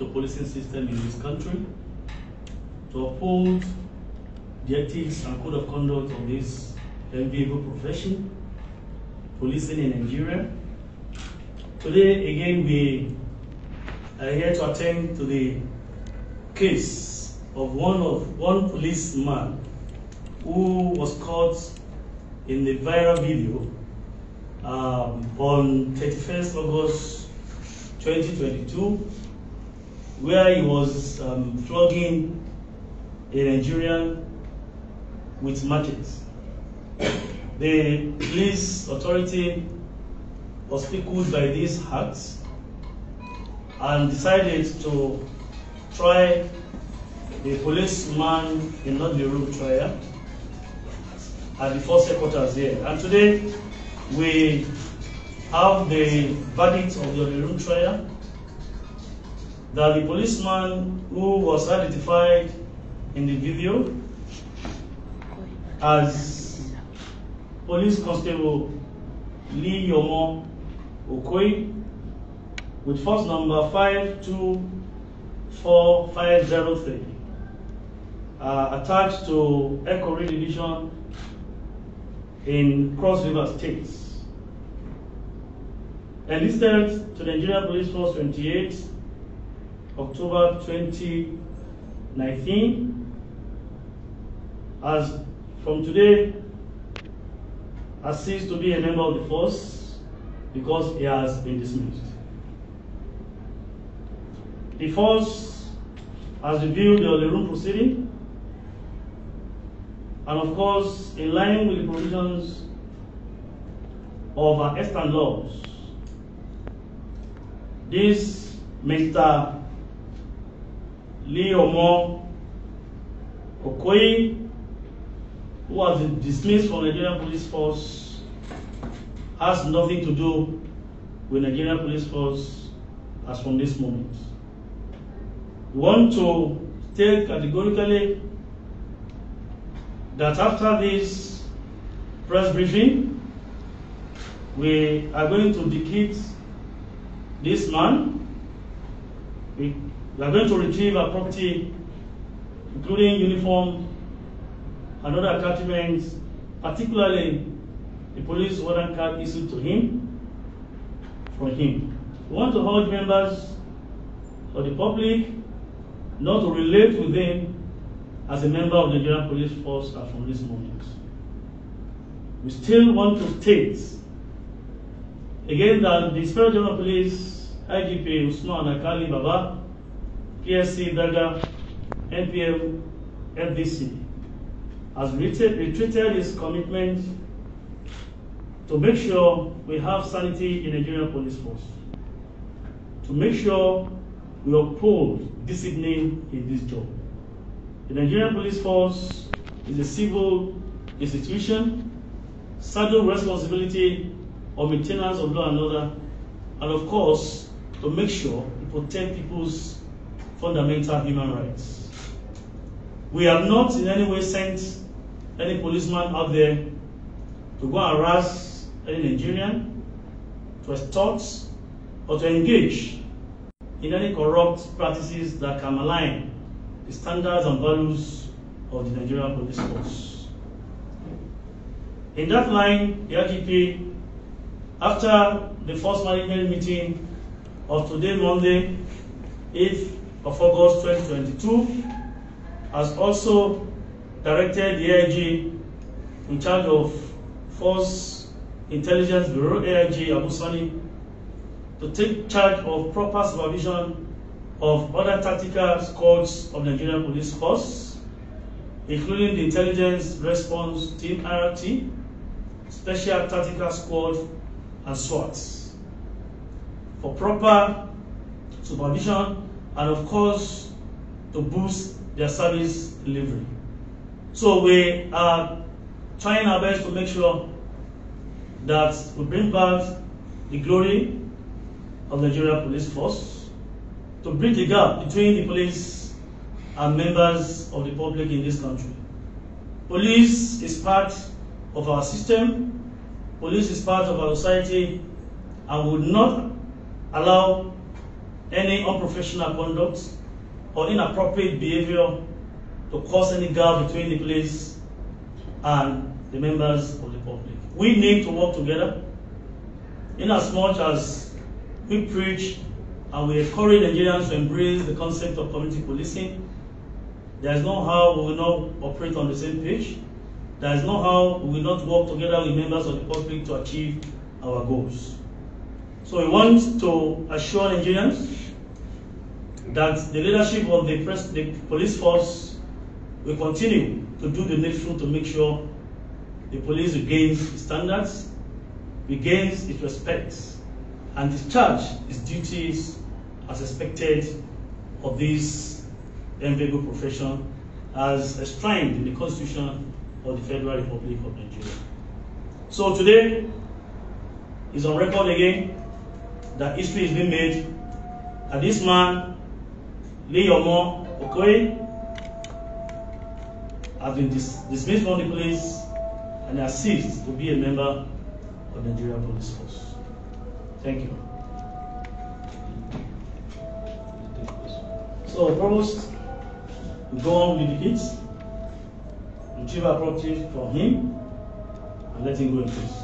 the policing system in this country, to uphold the ethics and code of conduct of this enviable profession, policing in Nigeria. Today, again, we are here to attend to the case of one of one policeman who was caught in the viral video um, on 31st August 2022, where he was um, flogging a Nigerian with machetes. The police authority was pickled by these acts and decided to try the policeman in not the room trial at the first headquarters here. And today we have the verdict of the room trial that the policeman who was identified in the video as Police Constable Lee Yomo Okoi with force number 524503 uh, attached to Echo Division in Cross River State. Enlisted to the Nigerian Police Force 28 October 2019 as from today has ceased to be a member of the force because he has been dismissed. The force has reviewed the Olerum proceeding and of course in line with the provisions of our Eastern laws. This Mr. Lee Omo Okoye who was dismissed from Nigerian Police Force has nothing to do with Nigerian Police Force as from this moment. We want to state categorically that after this press briefing, we are going to decrypt this man. We, we are going to retrieve our property, including uniform and other attachments, particularly the police warrant card issued to him from him. We want to urge members of the public not to relate with him as a member of the Nigerian Police Force from this moment. We still want to state again that the Inspector General Police, IGP Usman Alkali Baba, PSC Daga, NPM, FDC, has retreated his commitment to make sure we have sanity in the Nigerian police force, to make sure we uphold discipline in this job. The Nigerian police force is a civil institution, saddled responsibility of maintenance of law and order, and of course, to make sure we protect people's fundamental human rights. We have not in any way sent any policeman out there to go and harass any Nigerian, to extort, or to engage in any corrupt practices that can malign the standards and values of the Nigerian police force. In that line, the IGP, after the first management meeting of today, Monday, 8th of August 2022, has also directed the AIG in charge of Force Intelligence Bureau, AIG Abu Sani, to take charge of proper supervision of other tactical squads of Nigerian Police Force, including the Intelligence Response Team IRT, Special Tactical Squad, and SWAT, for proper supervision and, of course, to boost their service delivery. So we are trying our best to make sure that we bring back the glory of the Nigerian police force, to bridge the gap between the police and members of the public in this country. Police is part of our system, police is part of our society, and would not allow any unprofessional conduct or inappropriate behavior to cause any gap between the police and the members of the public. We need to work together in as much as we preach and we encourage Nigerians to embrace the concept of community policing. There is no how we will not operate on the same page. There is no how we will not work together with members of the public to achieve our goals. So we want to assure Nigerians that the leadership of the, press, the police force will continue to do the needful to make sure the police regains its standards, regains its respect, and discharge its duties as expected of this enviable profession as enshrined in the Constitution of the Federal Republic of Nigeria. So today is on record again that history is being made that this man, Lee Omo Okoye, has been dis dismissed from the police and has ceased to be a member of the Nigeria Police Force. Thank you. So, Provost, we go on with the kids, retrieve our property from him, and let him go in peace.